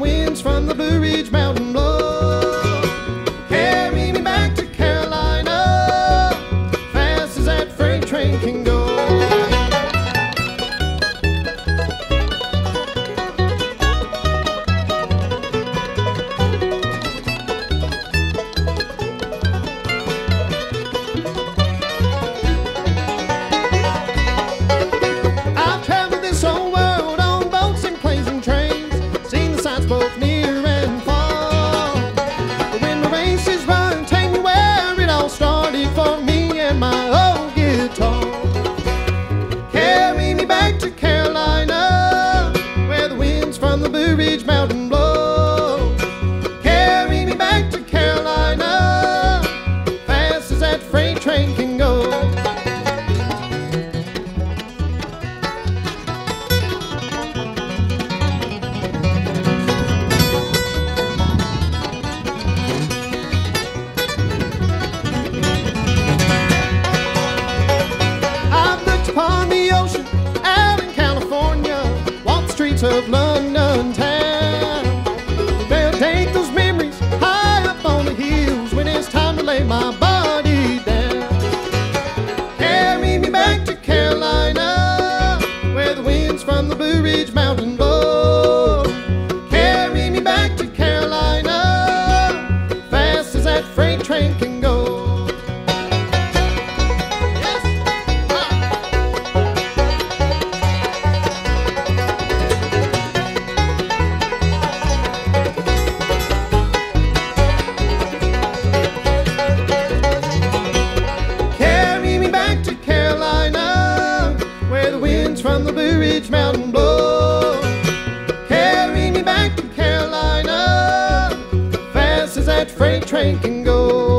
wind's from the Blue Ridge Mountain Ridge Mountain blow. Carry me back to Carolina, fast as that freight train can go. I've looked upon the ocean out in California, walked streets of love. From the Blue Ridge Mountain blow. Carry me back to Carolina, fast as that freight train can go. Yes. Ah. Carry me back to Carolina, where the winds from the Blue Ridge Mountain blow. Carry me back to Carolina, fast as that freight train can go.